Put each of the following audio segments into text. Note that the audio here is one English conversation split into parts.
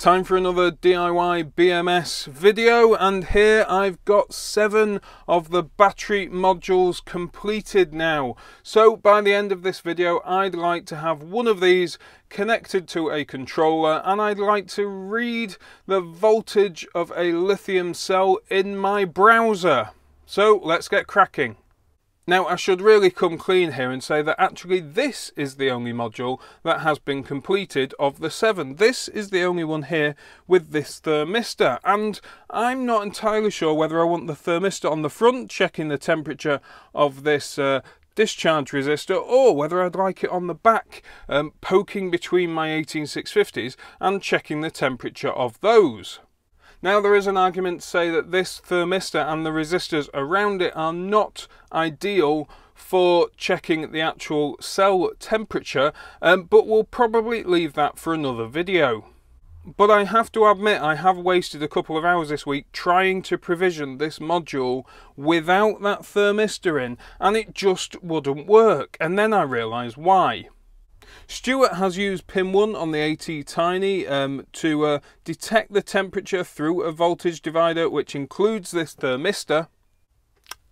Time for another DIY BMS video and here I've got seven of the battery modules completed now. So by the end of this video I'd like to have one of these connected to a controller and I'd like to read the voltage of a lithium cell in my browser. So let's get cracking. Now I should really come clean here and say that actually this is the only module that has been completed of the seven. This is the only one here with this thermistor and I'm not entirely sure whether I want the thermistor on the front checking the temperature of this uh, discharge resistor or whether I'd like it on the back um, poking between my 18650s and checking the temperature of those. Now there is an argument to say that this thermistor and the resistors around it are not ideal for checking the actual cell temperature, um, but we'll probably leave that for another video. But I have to admit I have wasted a couple of hours this week trying to provision this module without that thermistor in and it just wouldn't work and then I realised why. Stuart has used pin 1 on the AT Tiny um, to uh, detect the temperature through a voltage divider which includes this thermistor.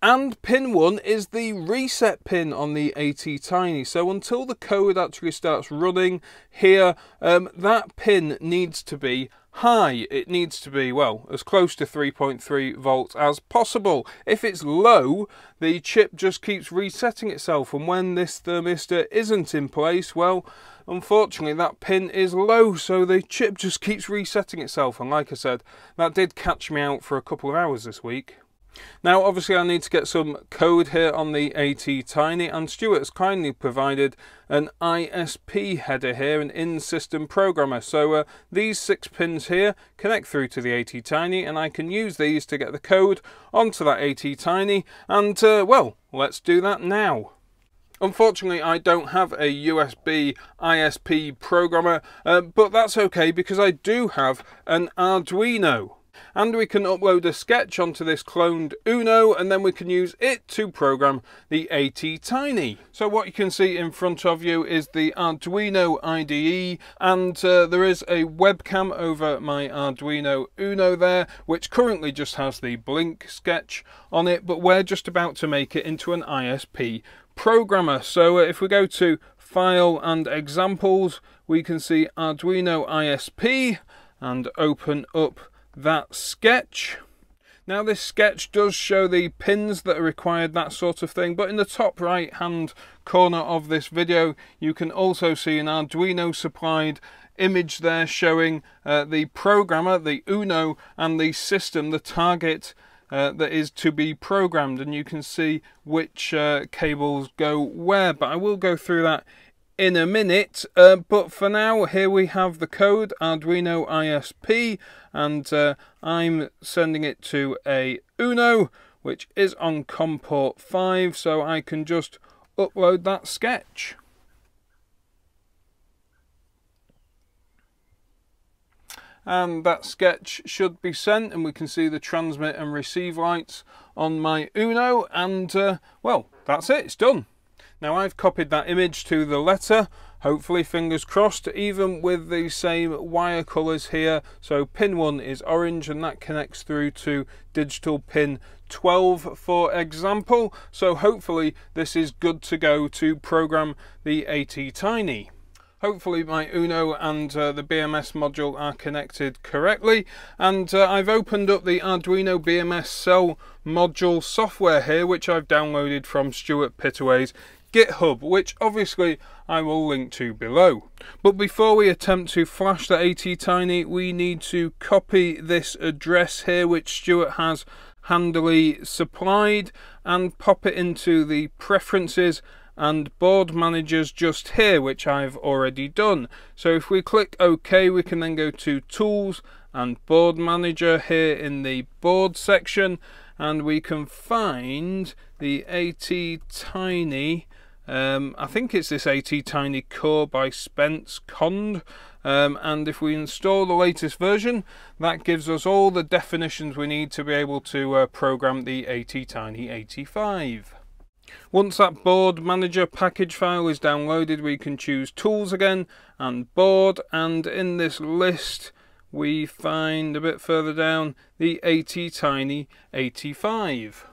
And pin 1 is the reset pin on the AT Tiny. So until the code actually starts running here, um, that pin needs to be high. It needs to be, well, as close to 3.3 volts as possible. If it's low, the chip just keeps resetting itself. And when this thermistor isn't in place, well, unfortunately that pin is low so the chip just keeps resetting itself and like I said that did catch me out for a couple of hours this week now obviously I need to get some code here on the AT Tiny and Stuart has kindly provided an ISP header here, an in-system programmer. So uh, these six pins here connect through to the AT Tiny and I can use these to get the code onto that AT Tiny and uh, well, let's do that now. Unfortunately, I don't have a USB ISP programmer, uh, but that's okay because I do have an Arduino and we can upload a sketch onto this cloned Uno and then we can use it to program the AT Tiny. So what you can see in front of you is the Arduino IDE and uh, there is a webcam over my Arduino Uno there which currently just has the blink sketch on it but we're just about to make it into an ISP programmer. So uh, if we go to file and examples we can see Arduino ISP and open up that sketch. Now this sketch does show the pins that are required, that sort of thing, but in the top right hand corner of this video you can also see an Arduino supplied image there showing uh, the programmer, the UNO, and the system, the target uh, that is to be programmed and you can see which uh, cables go where but I will go through that in a minute. Uh, but for now, here we have the code Arduino ISP, and uh, I'm sending it to a Uno, which is on COM port 5, so I can just upload that sketch. and that sketch should be sent and we can see the transmit and receive lights on my Uno and uh, well that's it it's done now I've copied that image to the letter, hopefully fingers crossed, even with the same wire colours here. So pin 1 is orange and that connects through to digital pin 12 for example. So hopefully this is good to go to program the AT Tiny. Hopefully my Uno and uh, the BMS module are connected correctly and uh, I've opened up the Arduino BMS cell module software here which I've downloaded from Stuart Pittaway's GitHub, which obviously I will link to below. But before we attempt to flash the AT Tiny, we need to copy this address here, which Stuart has handily supplied, and pop it into the preferences and board managers just here, which I've already done. So if we click OK, we can then go to Tools and Board Manager here in the Board section, and we can find the AT Tiny um, I think it's this AT Tiny Core by Spence Konde. Um, and if we install the latest version, that gives us all the definitions we need to be able to uh, program the AT Tiny 85. Once that board manager package file is downloaded, we can choose tools again and board. And in this list, we find a bit further down the ATtiny 85.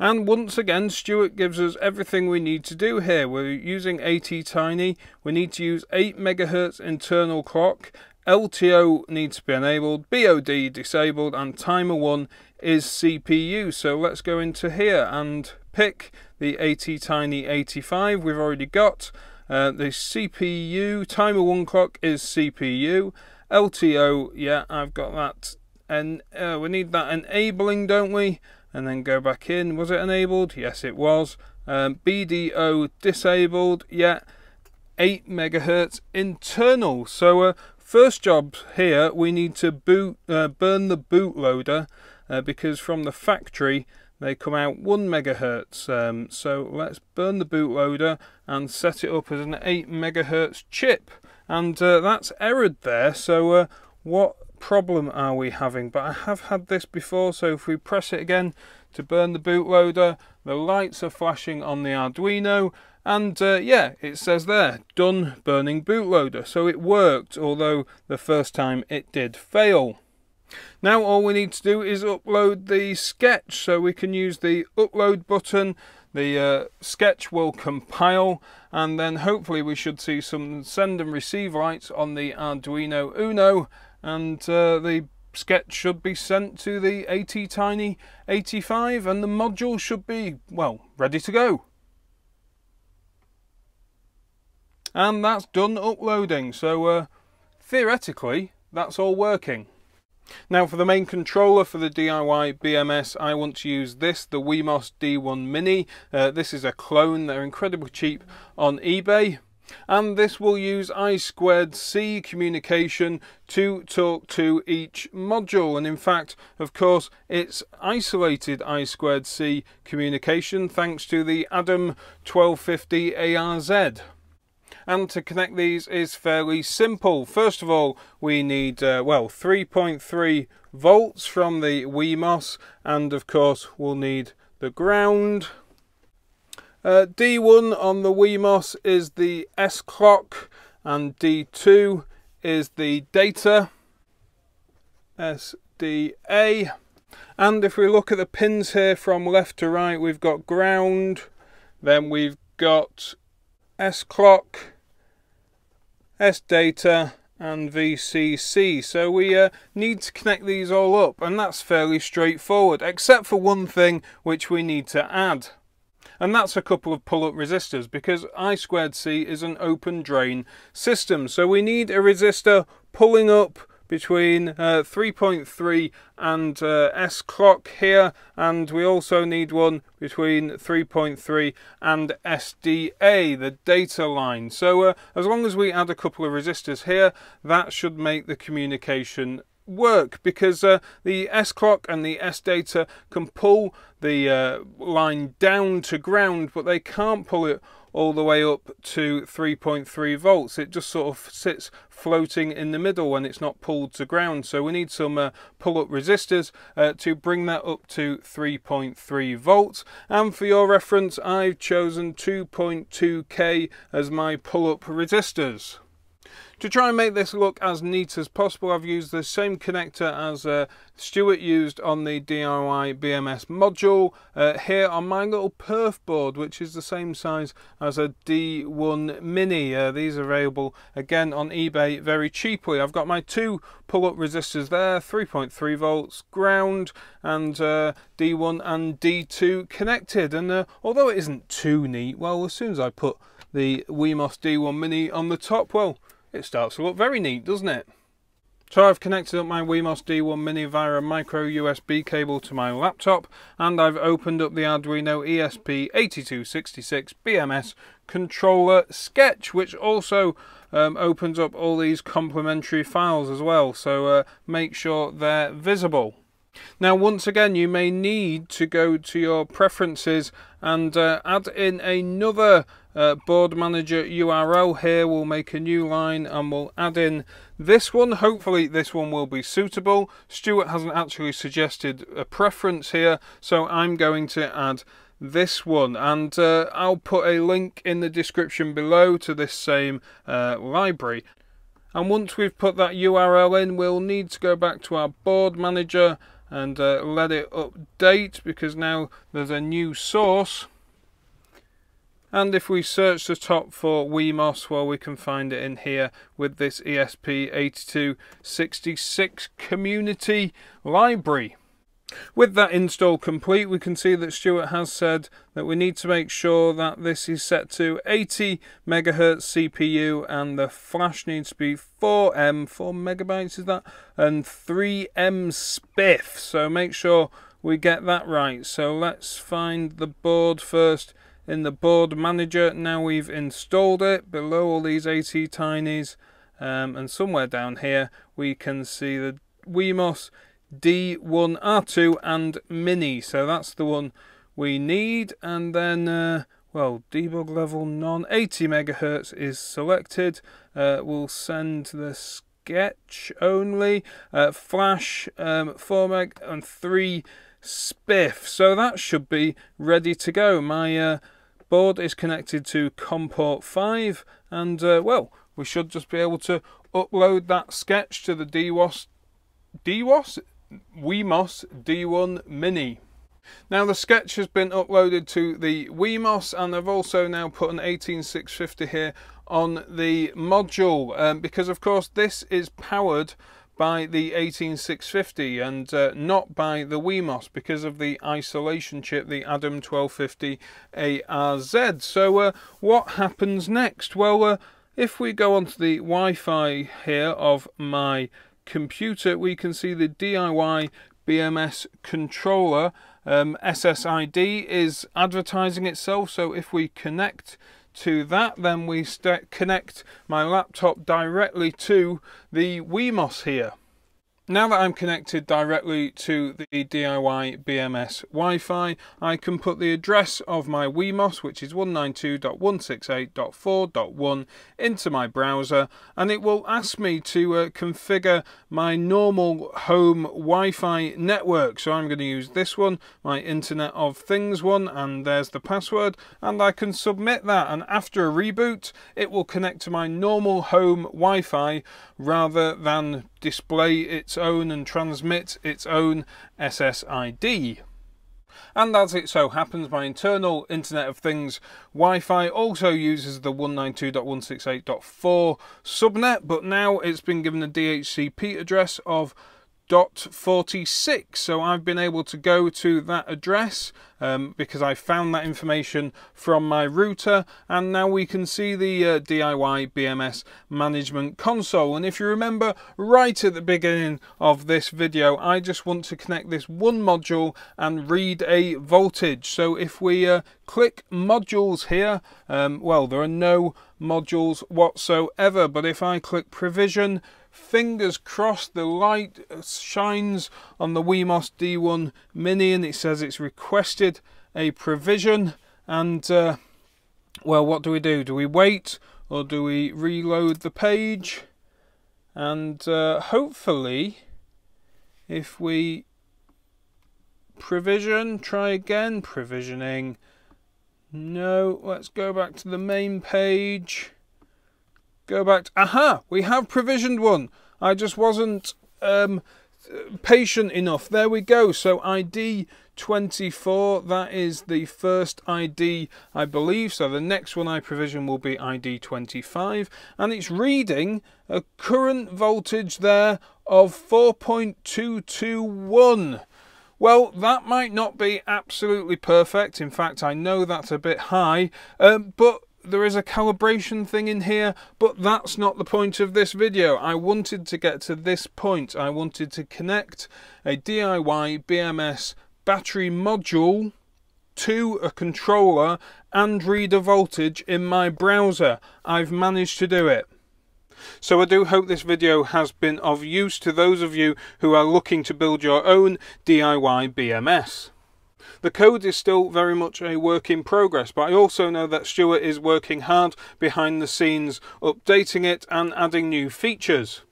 And once again, Stuart gives us everything we need to do here. We're using ATtiny. We need to use 8 megahertz internal clock. LTO needs to be enabled, BOD disabled, and timer 1 is CPU. So let's go into here and pick the ATtiny 85 we've already got. Uh, the CPU, timer 1 clock is CPU. LTO, yeah, I've got that. And uh, we need that enabling, don't we? And then go back in. Was it enabled? Yes, it was. Um, BDO disabled, yeah. 8 megahertz internal. So, uh, first job here, we need to boot, uh, burn the bootloader uh, because from the factory they come out 1 megahertz. Um, so let's burn the bootloader and set it up as an 8 megahertz chip. And uh, that's errored there. So uh, what problem are we having? But I have had this before. So if we press it again to burn the bootloader, the lights are flashing on the Arduino. And uh, yeah, it says there, done burning bootloader. So it worked, although the first time it did fail. Now all we need to do is upload the sketch so we can use the upload button the uh, sketch will compile and then hopefully we should see some send and receive lights on the Arduino Uno and uh, the sketch should be sent to the ATtiny 85 and the module should be well ready to go and that's done uploading so uh, theoretically that's all working now for the main controller for the DIY BMS I want to use this, the Wemos D1 Mini. Uh, this is a clone, they're incredibly cheap on eBay. And this will use I squared C communication to talk to each module. And in fact, of course, it's isolated I squared C communication thanks to the ADuM 1250 ARZ. And to connect these is fairly simple. First of all, we need, uh, well, 3.3 volts from the Wemos, and of course, we'll need the ground. Uh, D1 on the Wemos is the S clock, and D2 is the data. SDA. And if we look at the pins here from left to right, we've got ground, then we've got S clock, S data and VCC. So we uh, need to connect these all up and that's fairly straightforward except for one thing which we need to add. And that's a couple of pull-up resistors because I squared C is an open drain system. So we need a resistor pulling up between uh, 3.3 and uh, S clock here and we also need one between 3.3 and SDA the data line so uh, as long as we add a couple of resistors here that should make the communication work because uh, the S clock and the S data can pull the uh, line down to ground but they can't pull it all the way up to 3.3 volts. It just sort of sits floating in the middle when it's not pulled to ground. So we need some uh, pull-up resistors uh, to bring that up to 3.3 volts. And for your reference, I've chosen 2.2k as my pull-up resistors. To try and make this look as neat as possible, I've used the same connector as uh, Stuart used on the DIY BMS module uh, here on my little perf board, which is the same size as a D1 Mini. Uh, these are available again on eBay very cheaply. I've got my two pull-up resistors there, 3.3 volts, ground, and uh, D1 and D2 connected. And uh, although it isn't too neat, well, as soon as I put the Wemos D1 Mini on the top, well, it starts to look very neat, doesn't it? So I've connected up my Wemos D1 Mini via a micro USB cable to my laptop and I've opened up the Arduino ESP8266 BMS controller sketch which also um, opens up all these complementary files as well so uh, make sure they're visible. Now once again you may need to go to your preferences and uh, add in another uh, board manager URL here. We'll make a new line and we'll add in this one. Hopefully this one will be suitable. Stuart hasn't actually suggested a preference here, so I'm going to add this one and uh, I'll put a link in the description below to this same uh, library And once we've put that URL in, we'll need to go back to our board manager and uh, let it update because now there's a new source. And if we search the top for Wemos, well, we can find it in here with this ESP8266 community library. With that install complete, we can see that Stuart has said that we need to make sure that this is set to 80 megahertz CPU and the flash needs to be 4M, 4 megabytes is that, and 3M spiff. So make sure we get that right. So let's find the board first in the board manager. Now we've installed it below all these AT tinies um, and somewhere down here we can see the Wemos D1R2 and Mini. So that's the one we need. And then, uh, well, debug level none. 80 megahertz is selected. Uh, we'll send the sketch only. Uh, flash, um, 4 meg and 3 spiff. So that should be ready to go. My uh, board is connected to COM port 5 and uh, well we should just be able to upload that sketch to the DWOS DWOS Wemos D1 Mini. Now the sketch has been uploaded to the Wemos and I've also now put an 18650 here on the module um, because of course this is powered by the 18650 and uh, not by the Wemos because of the isolation chip, the ADuM 1250 ARZ. So uh, what happens next? Well, uh, if we go onto the Wi-Fi here of my computer, we can see the DIY BMS controller. Um, SSID is advertising itself, so if we connect to that, then we connect my laptop directly to the Wemos here. Now that I'm connected directly to the DIY BMS Wi-Fi, I can put the address of my Wemos, which is 192.168.4.1, into my browser, and it will ask me to uh, configure my normal home Wi-Fi network. So I'm going to use this one, my Internet of Things one, and there's the password, and I can submit that, and after a reboot, it will connect to my normal home Wi-Fi rather than display its own and transmit its own SSID. And as it so happens, my internal Internet of Things Wi-Fi also uses the 192.168.4 subnet, but now it's been given a DHCP address of 46 so I've been able to go to that address um, because I found that information from my router and now we can see the uh, DIY BMS management console. And if you remember right at the beginning of this video I just want to connect this one module and read a voltage. So if we uh, click modules here um, well there are no modules whatsoever but if I click provision fingers crossed the light shines on the Wemos D1 Mini and it says it's requested a provision and uh, well what do we do? Do we wait or do we reload the page? And uh, hopefully if we provision try again provisioning. No let's go back to the main page go back to, aha, we have provisioned one. I just wasn't um, patient enough. There we go. So ID 24, that is the first ID, I believe. So the next one I provision will be ID 25. And it's reading a current voltage there of 4.221. Well, that might not be absolutely perfect. In fact, I know that's a bit high, um, but there is a calibration thing in here, but that's not the point of this video. I wanted to get to this point. I wanted to connect a DIY BMS battery module to a controller and read a voltage in my browser. I've managed to do it. So I do hope this video has been of use to those of you who are looking to build your own DIY BMS. The code is still very much a work in progress, but I also know that Stuart is working hard behind the scenes, updating it and adding new features.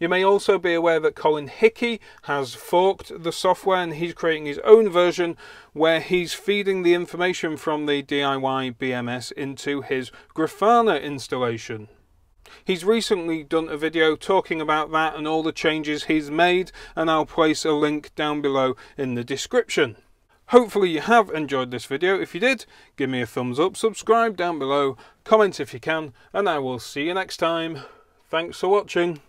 You may also be aware that Colin Hickey has forked the software and he's creating his own version where he's feeding the information from the DIY BMS into his Grafana installation. He's recently done a video talking about that and all the changes he's made and I'll place a link down below in the description. Hopefully you have enjoyed this video. If you did, give me a thumbs up, subscribe down below, comment if you can, and I will see you next time. Thanks for watching.